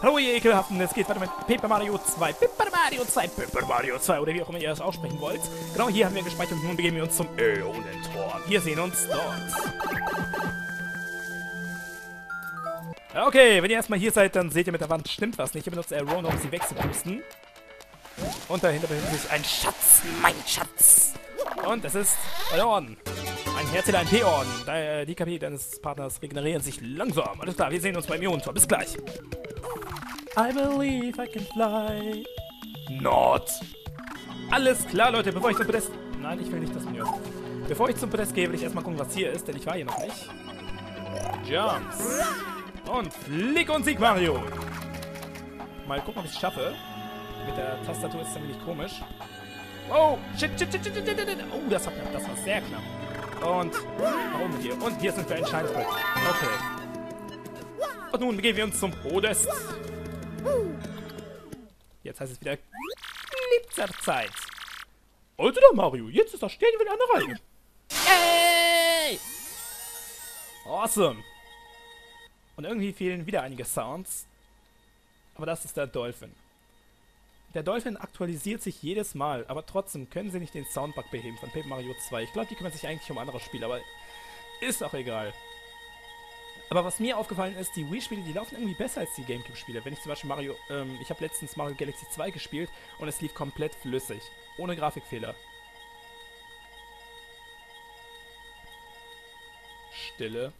Hallo ihr Ekelhaften, es geht weiter mit Paper Mario 2, Paper Mario 2, Paper Mario 2 oder wie auch immer ihr das aussprechen wollt. Genau hier haben wir gespeichert und nun begeben wir uns zum Äonentor. Wir sehen uns dort. Okay, wenn ihr erstmal hier seid, dann seht ihr mit der Wand stimmt was nicht. Ihr benutzt Aaron, um sie wegzupusten. Und dahinter befindet sich ein Schatz, mein Schatz. Und es ist Orden. Ein Herzähler, ein P-Orden. Äh, die KP deines Partners regenerieren sich langsam. Alles klar, wir sehen uns beim Ionentor. Bis gleich. I believe I can fly. Not. Alles klar, Leute, bevor ich zum Podest... Nein, ich will nicht das Menü. Bevor ich zum Podest gehe, will ich erstmal gucken, was hier ist, denn ich war hier noch nicht. Jumps. Und Flick und Sieg, Mario. Mal gucken, ob ich es schaffe. Mit der Tastatur ist es nämlich komisch. Oh, shit, shit, shit, shit, shit, shit. Oh, das, hat, das war sehr knapp. Und warum hier? Und hier sind wir ein Scheinsbrett. Okay. Und nun begeben wir uns zum Podest. Jetzt heißt es wieder Glitzerzeit. Also da, Mario, jetzt ist das Stern wieder an der Reihe. Yay! Awesome. Und irgendwie fehlen wieder einige Sounds. Aber das ist der Dolphin. Der Dolphin aktualisiert sich jedes Mal, aber trotzdem können sie nicht den Soundbug beheben von Paper Mario 2. Ich glaube, die kümmern sich eigentlich um andere Spiele, aber ist auch egal. Aber was mir aufgefallen ist, die Wii-Spiele, die laufen irgendwie besser als die Gamecube-Spiele. Wenn ich zum Beispiel Mario, ähm, ich habe letztens Mario Galaxy 2 gespielt und es lief komplett flüssig. Ohne Grafikfehler. Stille.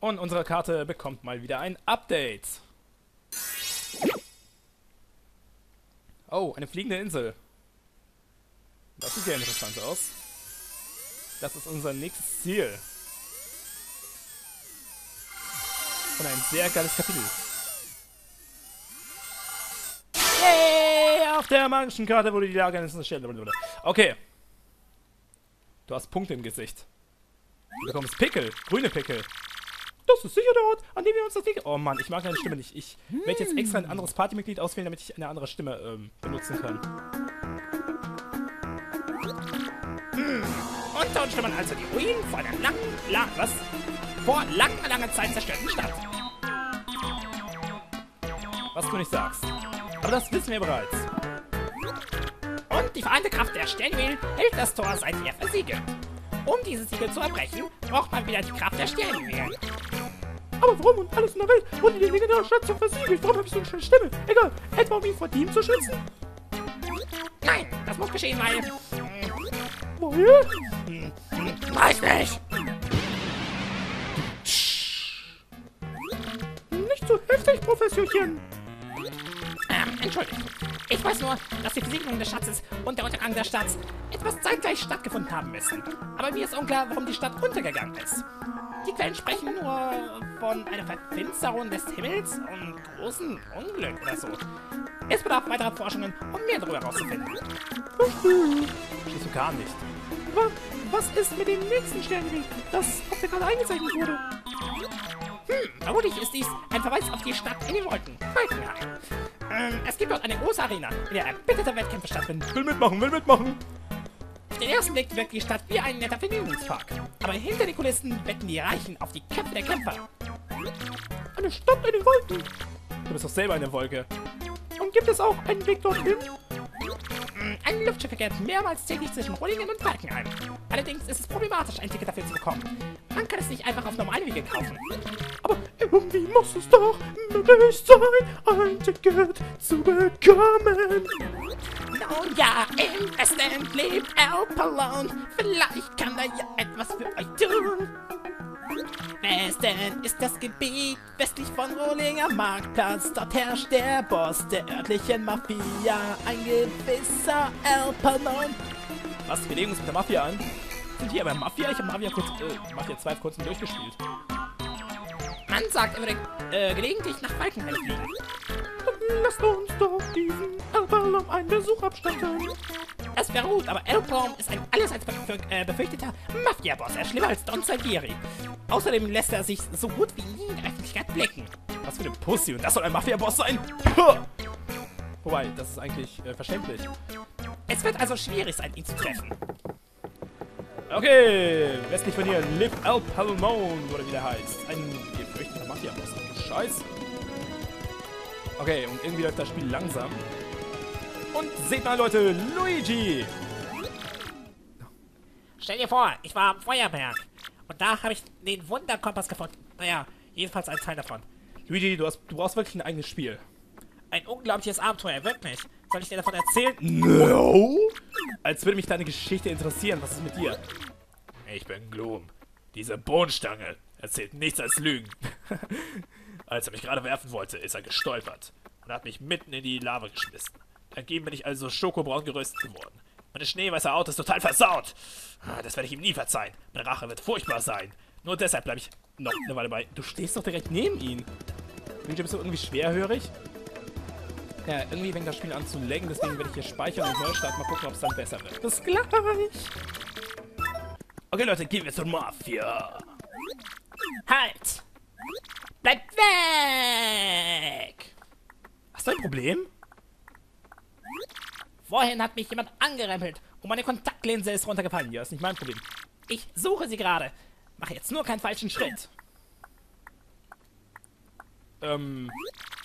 Und unsere Karte bekommt mal wieder ein Update. Oh, eine fliegende Insel. Das sieht ja interessant aus. Das ist unser nächstes Ziel. Und ein sehr geiles Kapitel. Yay! Auf der manchen Karte wurde die Lage eines Stelle. Okay. Du hast Punkte im Gesicht. Du bekommst Pickel. Grüne Pickel. Das ist sicher der Ort, an dem wir uns das Ding... Oh Mann, ich mag deine Stimme nicht. Ich werde jetzt extra ein anderes Partymitglied auswählen, damit ich eine andere Stimme ähm, benutzen kann. Und dort stimmen also die Ruinen vor einer langen, lang, was? Vor langer, langer Zeit zerstörten Stadt. Was du nicht sagst. Aber das wissen wir bereits. Und die vereinte Kraft der Sternwheel hält das Tor seither versiegelt. Um dieses Siegel zu erbrechen, braucht man wieder die Kraft der Sternwheel. Aber warum und alles in der Welt wurde die legendäre Stadt so versiegelt? Warum habe ich so eine schöne Stimme? Egal, etwa um ihn vor Dieben zu schützen? Nein, das muss geschehen, weil... Woher? Weiß nicht. Nicht so heftig, Professorchen. Ähm, entschuldigt. Ich weiß nur, dass die Versiegelung des Schatzes und der Untergang der Stadt etwas zeitgleich stattgefunden haben müssen. Aber mir ist unklar, warum die Stadt untergegangen ist. Die Quellen sprechen nur von einer Verfinsterung des Himmels und großen Unglück oder so. Es bedarf weiterer Forschungen, um mehr darüber herauszufinden. Verstehst du gar nicht. Was ist mit dem nächsten Sternenweg, das auf der Karte eingezeichnet wurde? Hm, vermutlich ist dies ein Verweis auf die Stadt in den Wolken, Falkenheim. Ähm, es gibt dort eine große Arena, in der erbitterte Wettkämpfe stattfinden. Will mitmachen, will mitmachen. Auf den ersten Blick wirkt die Stadt wie ein netter Vergnügungspark. Aber hinter den Kulissen wetten die Reichen auf die Köpfe der Kämpfer. Eine Stadt in den Wolken. Du bist doch selber eine Wolke. Und gibt es auch einen Weg dorthin? Hm, Ein Luftschiff verkehrt mehrmals täglich zwischen Rollingen und Falkenheim. Allerdings ist es problematisch, ein Ticket dafür zu bekommen. Man kann es nicht einfach auf normale Wege kaufen. Aber irgendwie muss es doch möglich sein, ein Ticket zu bekommen. Nun ja, im Westen lebt El Palone. Vielleicht kann er ja etwas für euch tun. Westen ist das Gebiet westlich von Rohlinger Marktplatz. Dort herrscht der Boss der örtlichen Mafia, ein gewisser El Palone. Was? Wir legen uns mit der Mafia an? Sind hier aber Mafia? Ich habe Mafia kurz, äh, Mafia 2 kurz durchgespielt. Man sagt, er würde äh, gelegentlich nach Falkenheim fliegen. Dann lasst uns doch diesen Albalom einen Besuch abstatten. Das wäre gut, aber Elprom ist ein befür äh, befürchteter Mafia-Boss. Er ist schlimmer als Don Salvieri. Außerdem lässt er sich so gut wie nie in der Öffentlichkeit blicken. Was für eine Pussy. Und das soll ein Mafia-Boss sein? Puh. Wobei, das ist eigentlich äh, verständlich. Es wird also schwierig sein, ihn zu treffen. Okay, westlich von hier, Liv Al Palmone, oder wie der heißt. Ein gefürchteter Was macht ihr Boss? Du Scheiß. Okay, und irgendwie läuft das Spiel langsam. Und seht mal, Leute, Luigi! Stell dir vor, ich war am Feuerberg. Und da habe ich den Wunderkompass gefunden. Naja, jedenfalls ein Teil davon. Luigi, du, hast, du brauchst wirklich ein eigenes Spiel. Ein unglaubliches Abenteuer, wirklich. Soll ich dir davon erzählen? No! Als würde mich deine Geschichte interessieren. Was ist mit dir? Ich bin Gloom. Diese Bohnenstange erzählt nichts als Lügen. als er mich gerade werfen wollte, ist er gestolpert und hat mich mitten in die Lava geschmissen. Dagegen bin ich also schokobraun geröstet geworden. Meine schneeweiße Haut ist total versaut. Ah, Das werde ich ihm nie verzeihen. Meine Rache wird furchtbar sein. Nur deshalb bleibe ich noch eine Weile bei. Du stehst doch direkt neben ihm. Luigi, bist du irgendwie schwerhörig? Ja, irgendwie fängt das Spiel an zu laggen, deswegen werde ich hier speichern und neu starten. Mal gucken, ob es dann besser wird. Bis gleich! Okay, Leute, gehen wir zur Mafia. Halt! Bleib weg! Hast du ein Problem? Vorhin hat mich jemand angerempelt und meine Kontaktlinse ist runtergefallen. Ja, ist nicht mein Problem. Ich suche sie gerade. Mach jetzt nur keinen falschen Schritt. Ähm,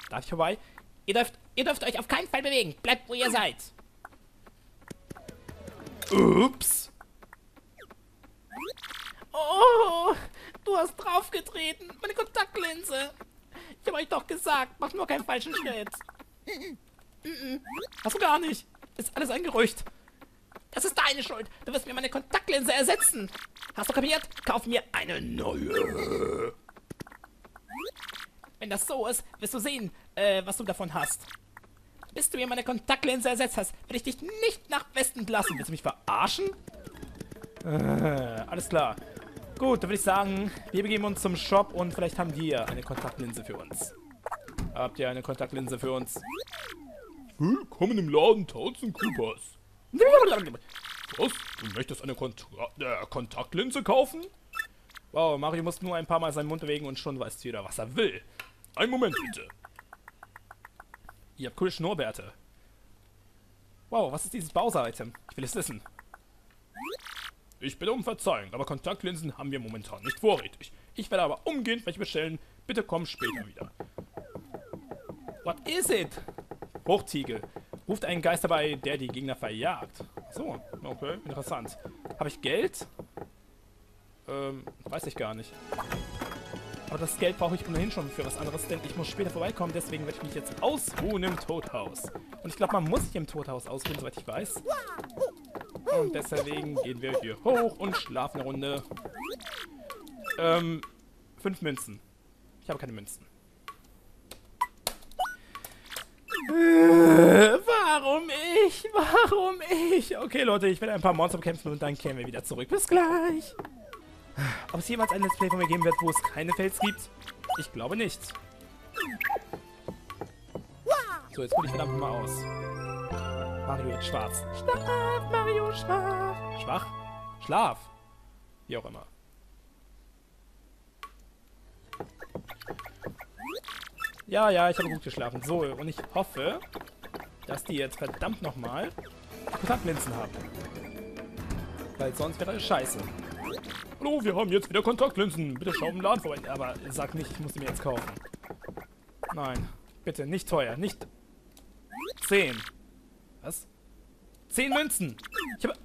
darf ich vorbei? Ihr dürft, ihr dürft euch auf keinen Fall bewegen. Bleibt, wo ihr seid. Ups! Oh, du hast draufgetreten. Meine Kontaktlinse. Ich habe euch doch gesagt, macht nur keinen falschen Schritt. Hast du gar nicht. Ist alles ein Gerücht. Das ist deine Schuld. Du wirst mir meine Kontaktlinse ersetzen. Hast du kapiert? Kauf mir eine neue. Wenn das so ist, wirst du sehen, äh, was du davon hast. Bis du mir meine Kontaktlinse ersetzt hast, werde ich dich nicht nach Westen lassen. Willst du mich verarschen? Äh, alles klar. Gut, dann würde ich sagen, wir begeben uns zum Shop und vielleicht haben ja eine Kontaktlinse für uns. Habt ihr eine Kontaktlinse für uns? Willkommen im Laden Townsend Coopers. Was? Du möchtest eine Kontra äh, Kontaktlinse kaufen? Wow, Mario muss nur ein paar Mal seinen Mund bewegen und schon weiß jeder, was er will. Einen Moment bitte. Ihr habt coole Schnurrbärte. Wow, was ist dieses Bowser-Item? Ich will es wissen. Ich bitte um Verzeihung, aber Kontaktlinsen haben wir momentan nicht vorrätig. Ich werde aber umgehend welche bestellen. Bitte komm später wieder. What is it? Hochtiegel. Ruft einen Geist dabei, der die Gegner verjagt. So, okay, interessant. Habe ich Geld? Ähm, weiß ich gar nicht. Aber das Geld brauche ich ohnehin schon für was anderes, denn ich muss später vorbeikommen, deswegen werde ich mich jetzt ausruhen im Todhaus. Und ich glaube, man muss sich im Todhaus ausruhen, soweit ich weiß. Und deswegen gehen wir hier hoch und schlafen eine Runde. Ähm, fünf Münzen. Ich habe keine Münzen. Äh, warum ich? Warum ich? Okay, Leute, ich werde ein paar Monster bekämpfen und dann kehren wir wieder zurück. Bis gleich. Ob es jemals ein Let's Play von mir geben wird, wo es keine Fails gibt? Ich glaube nicht. So, jetzt hol ich verdammt mal aus. Mario wird schwarz. Schlaf, Mario, schlaf. Schwach? Schlaf. Wie auch immer. Ja, ja, ich habe gut geschlafen. So, und ich hoffe, dass die jetzt verdammt nochmal Kontaktlinsen haben. Weil sonst wäre es scheiße. Hallo, wir haben jetzt wieder Kontaktlinsen. Bitte schau im Laden vorbei. Aber sag nicht, ich muss die mir jetzt kaufen. Nein. Bitte, nicht teuer. Nicht... Zehn. Was? Zehn Münzen. Ich habe...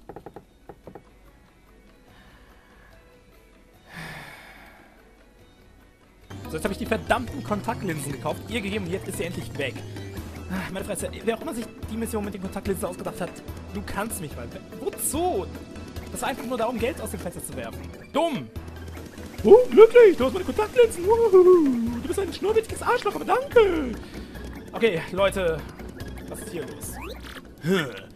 So, jetzt habe ich die verdammten Kontaktlinsen gekauft, ihr gegeben und jetzt ist sie endlich weg. Meine Fresse, wer auch immer sich die Mission mit den Kontaktlinsen ausgedacht hat, du kannst mich mal. Wozu? Das war einfach nur darum, Geld aus dem Fenster zu werfen. Dumm! Oh, glücklich, du hast meine Kontaktlinsen. Du bist ein schnurrbärtiges Arschloch, aber danke. Okay, Leute, was ist hier los?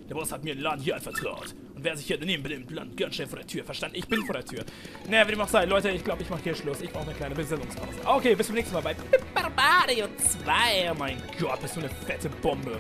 Der Boss hat mir den Laden hier anvertraut. Wer sich hier daneben benimmt, landet ganz schnell vor der Tür. Verstanden? Ich bin vor der Tür. Naja, wie dem auch sei. Leute, ich glaube, ich mache hier Schluss. Ich brauche eine kleine Besinnungspause. Okay, bis zum nächsten Mal bei Paper Mario 2. Oh mein Gott, bist du eine fette Bombe.